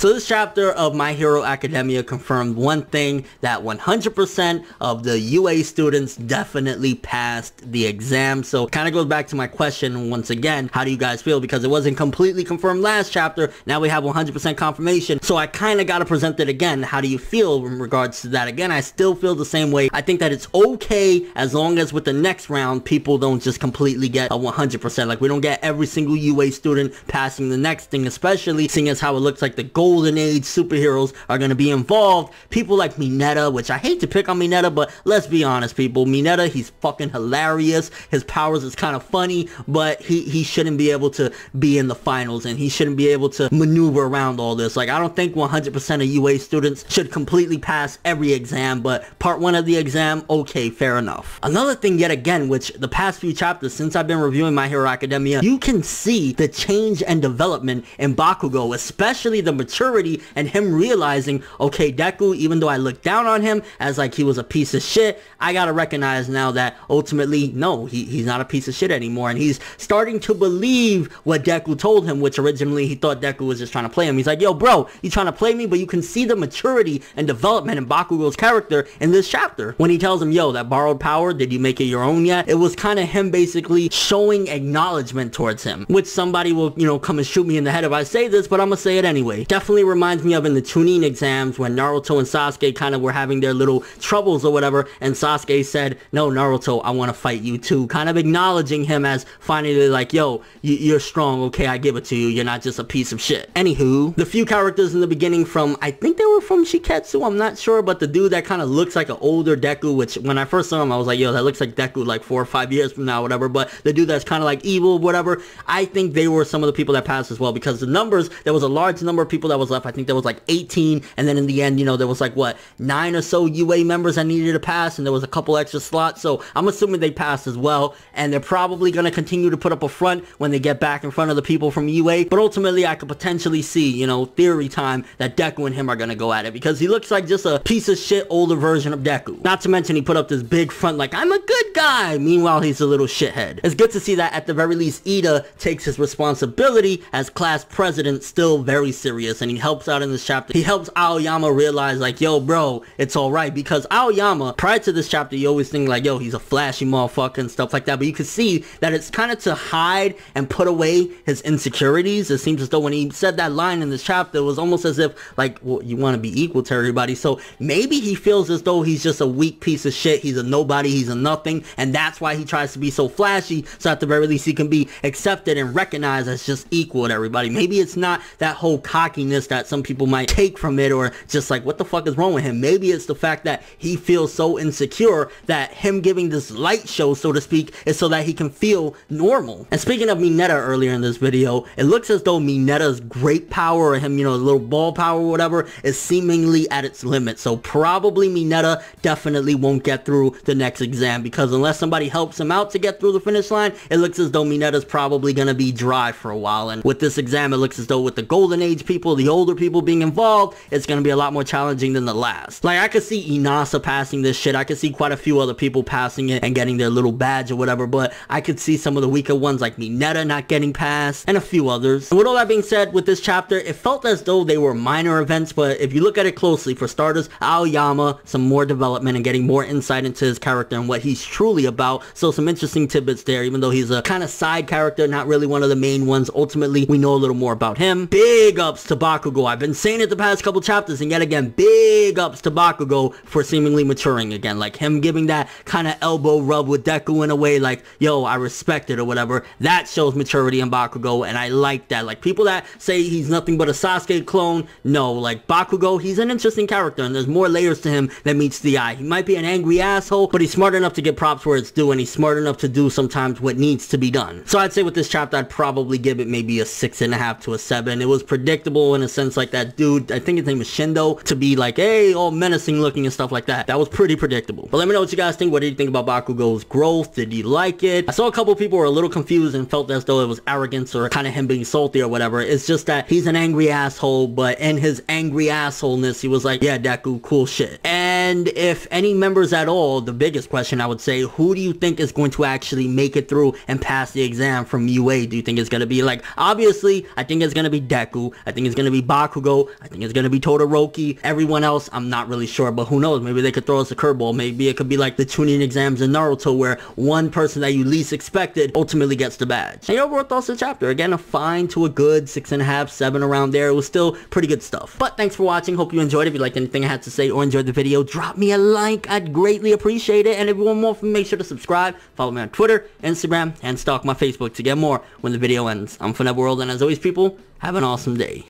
So this chapter of My Hero Academia confirmed one thing, that 100% of the UA students definitely passed the exam. So kind of goes back to my question once again, how do you guys feel? Because it wasn't completely confirmed last chapter, now we have 100% confirmation. So I kind of got to present it again. How do you feel in regards to that? Again, I still feel the same way. I think that it's okay as long as with the next round, people don't just completely get a 100%. Like we don't get every single UA student passing the next thing, especially seeing as how it looks like the golden age superheroes are going to be involved. People like Mineta, which I hate to pick on Mineta, but let's be honest, people. Mineta, he's fucking hilarious. His powers is kind of funny, but he, he shouldn't be able to be in the finals and he shouldn't be able to maneuver around all this. Like, I don't think 100% of UA students should completely pass every exam, but part one of the exam, okay, fair enough. Another thing yet again, which the past few chapters since I've been reviewing My Hero Academia, you can see the change and development in Bakugo, especially the maturity and him realizing, okay, Deku, even though I looked down on him as like he was a piece of shit, I gotta recognize now that ultimately, no, he, he's not a piece of shit anymore. And he's starting to believe what Deku told him, which originally he thought Deku was just trying to play him. He's like, yo, bro, you trying to play me? But you can see the maturity and development in Bakugo's character in this chapter. When he tells him, yo, that borrowed power, did you make it your own yet? It was kind of him basically showing acknowledgement towards him, which somebody will, you know, come and shoot me in the head if I say this, but I'm gonna say it anyway. Definitely reminds me of in the Chunin exams when Naruto and Sasuke kind of were having their little troubles or whatever, and Sasuke said, no, Naruto, I want to fight you too, kind of acknowledging him as finally like, yo, you're strong, okay, I give it to you, you're not just a piece of shit. Anywho, the few characters in the beginning from, I think they were from Shiketsu, I'm not sure, but the dude that kind of looks like an older Deku, which when I first saw him, I was like, yo, that looks like Deku like four or five years from now, whatever, but the dude that's kind of like evil, whatever, I think they were some of the people that passed as well, because the numbers, there was a large number of people that was left, I think there was like 18, and then in the end, you know, there was like, what, nine or so UA members that needed to pass, and there was a couple extra slots, so I'm assuming they passed as well, and they're probably going to continue to put up a front when they get back in front of the people from UA, but ultimately, I could potentially see, you know, theory time that Deku and him are going to go at it, because he looks like just a piece of shit older version of Deku. Not to mention, he put up this big front like, I'm a good guy, meanwhile, he's a little shithead. It's good to see that at the very least, Ida takes his responsibility as class president still very serious, and he helps out in this chapter. He helps Aoyama realize, like, yo, bro, it's alright, because Aoyama, prior to this chapter, you always think, like, yo, he's a flashy motherfucker and stuff like that, but you can see that it's kind of to hide and put away his insecurities. It seems as though when he said that line in this chapter, it was almost as if, like, well, you want to be equal to everybody, so maybe he feels as though he's just a weak piece of shit, he's a nobody, he's a nothing, and that's why he tries to be so flashy, so at the very least he can be accepted and recognized as just equal to everybody. Maybe it's not that whole cockiness that some people might take from it, or just like, what the fuck is wrong with him? Maybe it's the fact that he feels so insecure that him giving this light show, so to speak, is so that he can feel normal. And speaking of Mineta earlier in this video, it looks as though Mineta's great power, or him, you know, his little ball power or whatever, is seemingly at its limit. So probably Mineta definitely won't get through the next exam because unless somebody helps him out to get through the finish line, it looks as though Mineta's probably to be dry for a while. And with this exam, it looks as though with the golden age people, the older people being involved, it's going to be a lot more challenging than the last. Like I could see Inasa passing this shit. I could see quite a few other people passing it and getting their little badge or whatever, but I could see some of the weaker ones like Mineta not getting passed and a few others. And with all that being said, with this chapter, it felt as though they were minor events, but if you look at it closely, for starters, Aoyama, some more development and getting more insight into his character and what he's truly about. So some interesting tidbits there, even though he's a kind of side character, not really one of the main ones. Ultimately, we know a little more about him. Big ups to Bakugo. I've been saying it the past couple chapters, and yet again, big ups to Bakugo for seemingly maturing again. Like him giving that kind of elbow rub with Deku in a way like, yo, I respect it or whatever. That shows maturity in Bakugo, and I like that. Like people that say he's nothing but a Sasuke clone, no. Like Bakugo, he's an interesting character, and there's more layers to him than meets the eye. He might be an angry asshole, but he's smart enough to get props where it's due, and he's smart enough to do sometimes what needs to be done. So I'd say with this chapter, I'd probably give it maybe a six and a half to a seven. It was predictable in a sense like that dude, I think his name was Shindo, to be like, hey, all menacing looking and stuff like that. That was pretty predictable. But let me know what you guys think. What did you think about Bakugo's growth? Did you like it? I saw a couple people were a little confused and felt as though it was arrogance or kind of him being salty or whatever. It's just that he's an angry asshole, but in his angry assholeness, he was like, yeah, Deku, cool shit. And And if any members at all, the biggest question I would say, who do you think is going to actually make it through and pass the exam from UA? Do you think it's going to be like, obviously, I think it's going to be Deku. I think it's going to be Bakugo. I think it's going to be Todoroki. Everyone else, I'm not really sure, but who knows? Maybe they could throw us a curveball. Maybe it could be like the Chunin exams in Naruto where one person that you least expected ultimately gets the badge. And your overall thoughts of the chapter. Again, a fine to a good six and a half, seven around there. It was still pretty good stuff. But thanks for watching. Hope you enjoyed. If you liked anything I had to say or enjoyed the video, drop me a like. I'd greatly appreciate it. And if you want more from me, make sure to subscribe. Follow me on Twitter, Instagram, and stalk my Facebook to get more when the video ends. I'm World, and as always, people, have an awesome day.